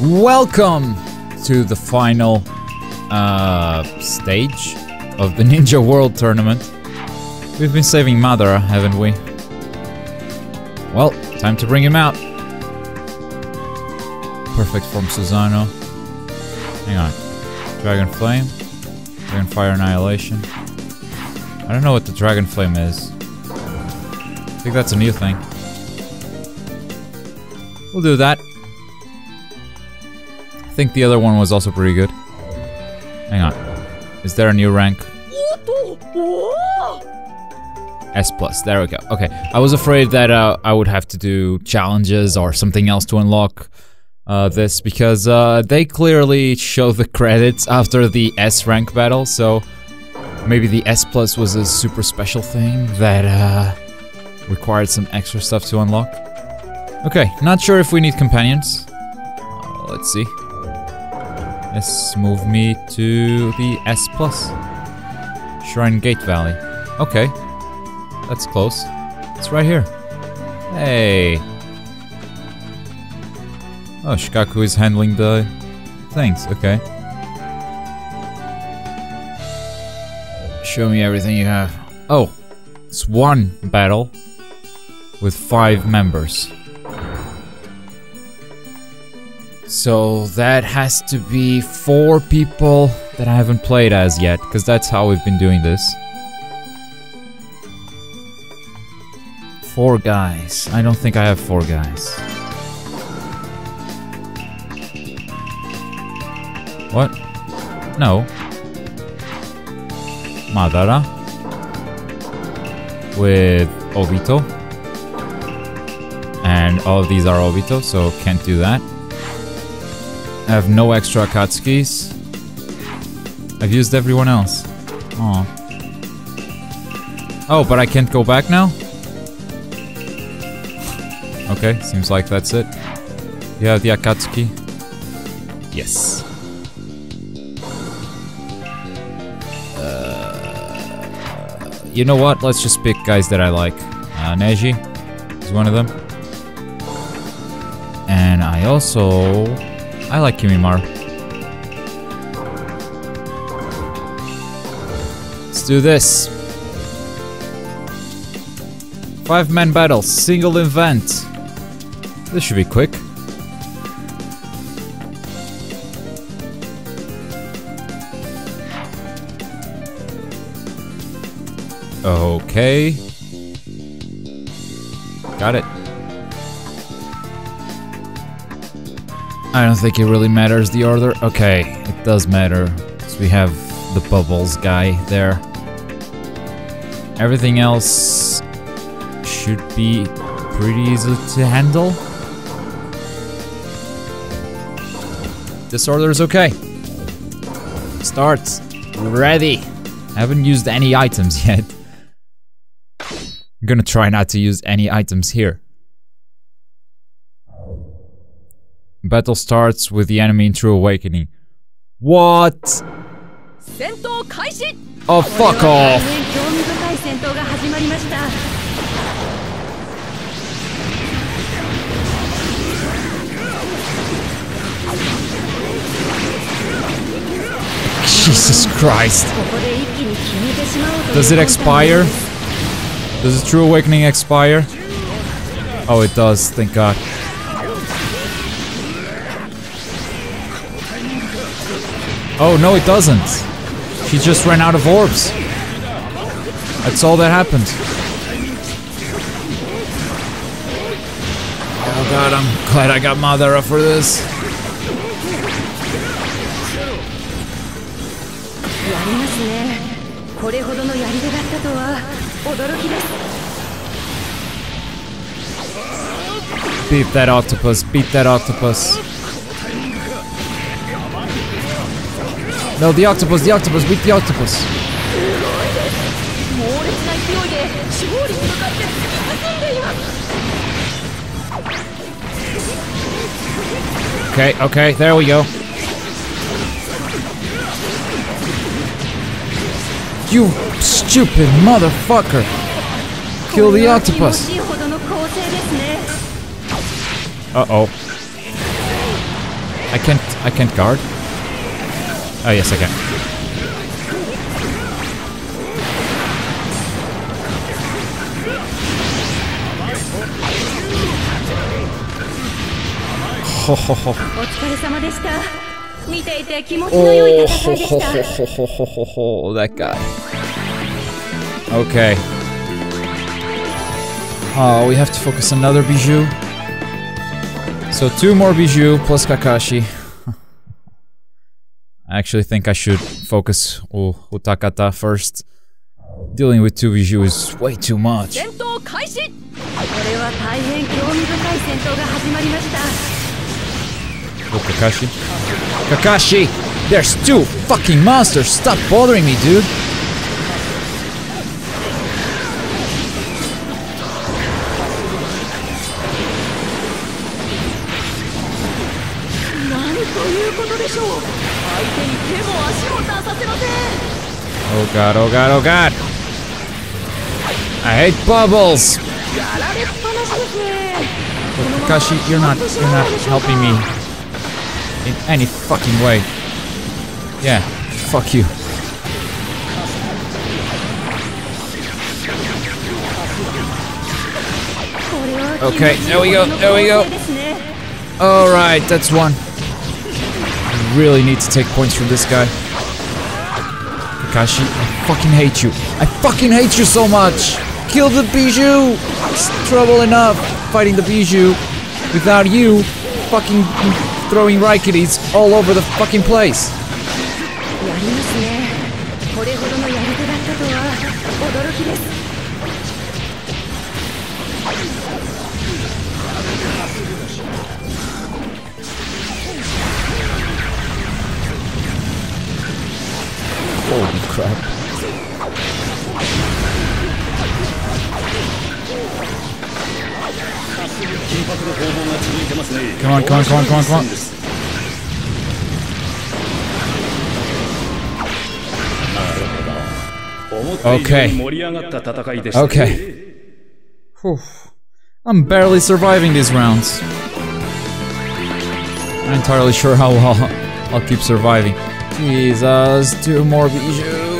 Welcome to the final uh, stage of the Ninja World Tournament. We've been saving Madara, haven't we? Well, time to bring him out. Perfect from Susano. Hang on. Dragon Flame. Dragon Fire Annihilation. I don't know what the Dragon Flame is. I think that's a new thing. We'll do that. I think the other one was also pretty good. Hang on. Is there a new rank? S plus. There we go. Okay. I was afraid that uh, I would have to do challenges or something else to unlock uh, this because uh, they clearly show the credits after the S rank battle. So maybe the S plus was a super special thing that uh, required some extra stuff to unlock. Okay. Not sure if we need companions. Let's see. Let's move me to the S plus. Shrine Gate Valley. Okay. That's close. It's right here. Hey. Oh, Shikaku is handling the things. Okay. Show me everything you have. Oh, it's one battle with five members. So that has to be four people that I haven't played as yet, because that's how we've been doing this. Four guys. I don't think I have four guys. What? No. Madara. With Obito. And all of these are Obito, so can't do that. I have no extra Akatsukis. I've used everyone else. Oh. Oh, but I can't go back now? Okay, seems like that's it. You have the Akatsuki? Yes. Uh, you know what? Let's just pick guys that I like. Uh, Neji is one of them. And I also... I like Kimimaro. Let's do this. Five man battle, single event. This should be quick. Okay. Got it. I don't think it really matters the order. Okay, it does matter. So we have the bubbles guy there. Everything else should be pretty easy to handle. This order is okay. Starts. Ready. Haven't used any items yet. I'm gonna try not to use any items here. Battle starts with the enemy in True Awakening. What? Oh, fuck off! Jesus Christ. Does it expire? Does the True Awakening expire? Oh, it does, thank god. Oh, no, it doesn't. She just ran out of orbs. That's all that happened. Oh god, I'm glad I got Madara for this. Beat that octopus, beat that octopus. No, the octopus, the octopus, beat the octopus. Okay, okay, there we go. You stupid motherfucker! Kill the octopus! Uh oh. I can't. I can't guard. Oh, yes, I can. Ho ho ho. Oh, ho, ho, ho, ho, ho, that guy. Okay. Oh, we have to focus another Bijuu. So two more Bijuu plus Kakashi. I actually think I should focus on Utakata first. Dealing with 2VG is way too much. Kakashi. Kakashi! There's two fucking monsters! Stop bothering me, dude! God, oh god, oh god! I hate bubbles! But Kakashi, you're not, you're not helping me in any fucking way. Yeah, fuck you. Okay, there we go, there we go. Alright, that's one. I really need to take points from this guy. Kakashi, I fucking hate you. I fucking hate you so much! Kill the Bijuu! It's trouble enough fighting the Bijuu without you fucking throwing Raikiris all over the fucking place. Crap. Come on, come on, come on, come on, come on. Okay. Okay. Whew. I'm barely surviving these rounds. Not entirely sure how well I'll keep surviving. Jesus, two more bijuu.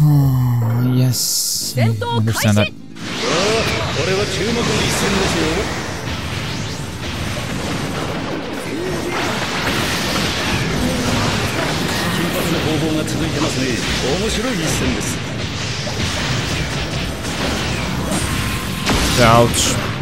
Oh. yes, I understand that. こ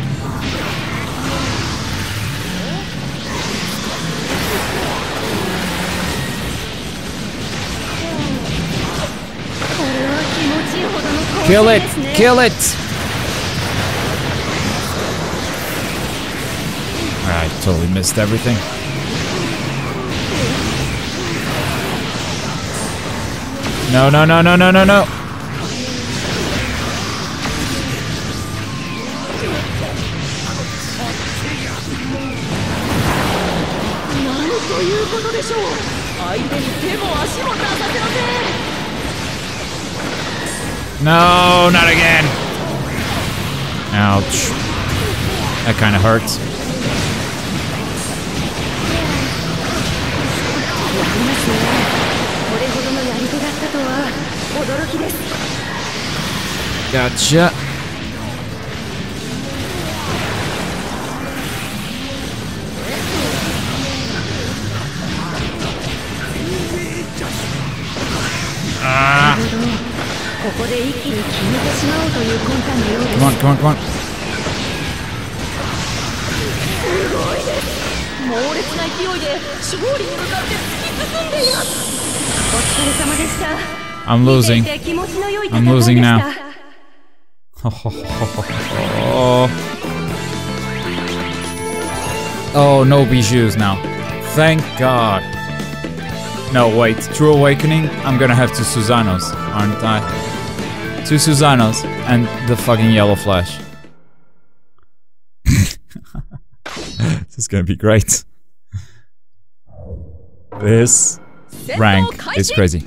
Kill it! Kill it! I totally missed everything. No, no, no, no, no, no, no. No, not again. Ouch. That kind of hurts. Gotcha. Come on, come on, come on I'm losing. I'm losing now. Oh, no Bijuu's now. Thank God. No, wait. True Awakening? I'm gonna have to Susanos, aren't I? Two Susanos and the fucking yellow flash. this is gonna be great. This rank is crazy.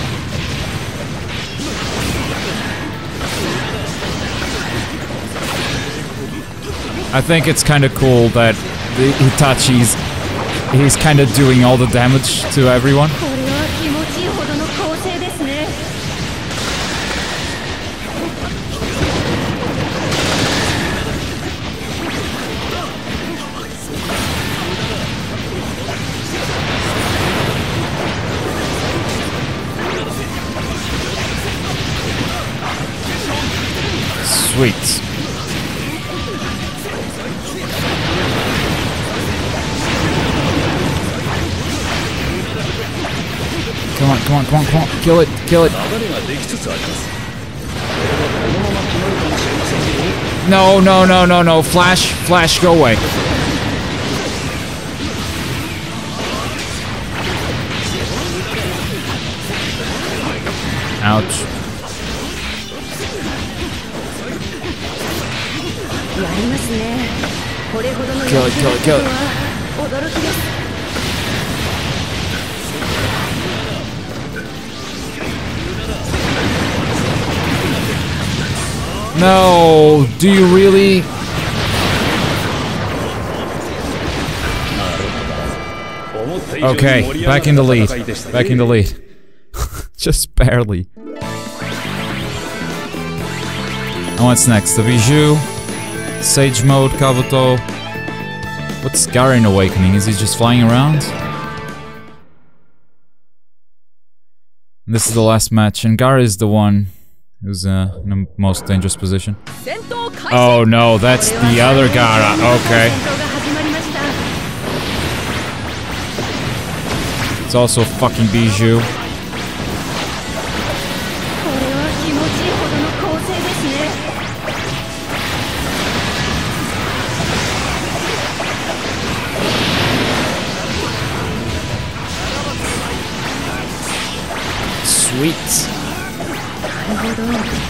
I think it's kind of cool that the he's kind of doing all the damage to everyone. Sweet. Come on, come on, come on. Kill it, kill it. No, no, no, no, no. Flash, flash, go away. Ouch. Kill it, kill it, kill it. No, do you really? Okay, back in the lead. Back in the lead. Just barely. And what's next? The Bijuu, Sage Mode, Kabuto. What's Garen Awakening? Is he just flying around? This is the last match, and Gar is the one it was uh, in the most dangerous position. Oh, oh no, that's the other Gaara. Okay. It's also fucking Bijuu.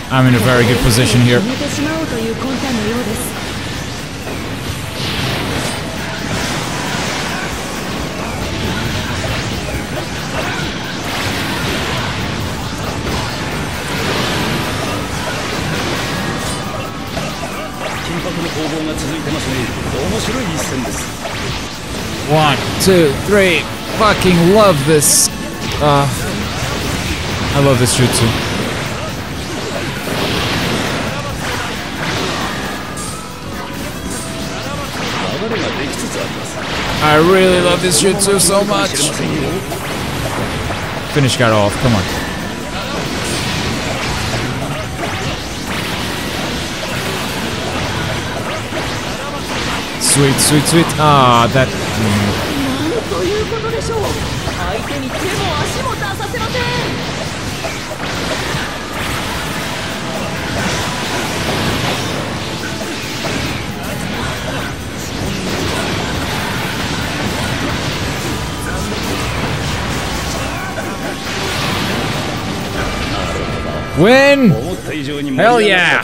I'm in a very good position here. One, two, three. Fucking love this. Uh, I love this jutsu. I really love this jutsu so much. Finish got off, come on. Sweet, sweet, sweet. Ah, that... Mm. Win! Hell yeah!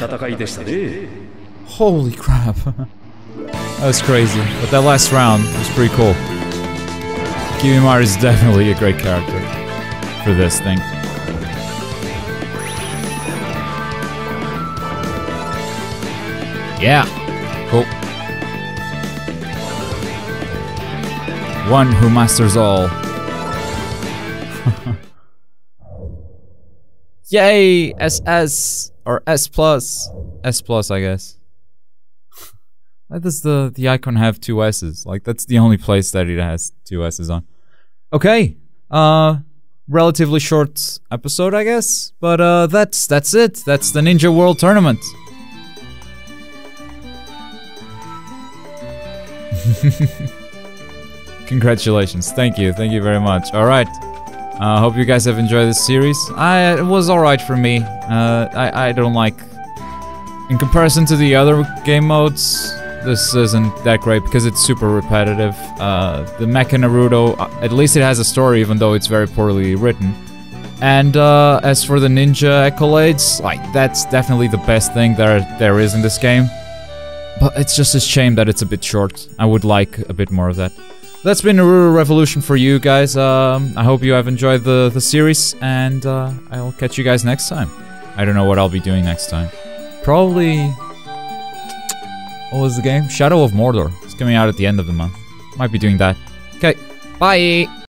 Holy crap. that was crazy. But that last round was pretty cool. Kimimaro is definitely a great character for this thing. Yeah. Cool. One who masters all. Yay! SS or S plus. S plus, I guess. Why does the the icon have two S's? Like that's the only place that it has two S's on. Okay. Uh relatively short episode, I guess. But uh that's that's it. That's the Ninja World Tournament. Congratulations. Thank you. Thank you very much. All right. I uh, hope you guys have enjoyed this series. I it was all right for me. Uh, I I don't like in comparison to the other game modes. This isn't that great because it's super repetitive. Uh, the Mecha Naruto, uh, at least it has a story, even though it's very poorly written. And uh, as for the ninja escapades, like that's definitely the best thing there there is in this game. But it's just a shame that it's a bit short. I would like a bit more of that. That's been Naruto Revolution for you guys. Um, I hope you have enjoyed the, the series, and uh, I'll catch you guys next time. I don't know what I'll be doing next time. Probably. What was the game? Shadow of Mordor. It's coming out at the end of the month. Might be doing that. Okay, bye!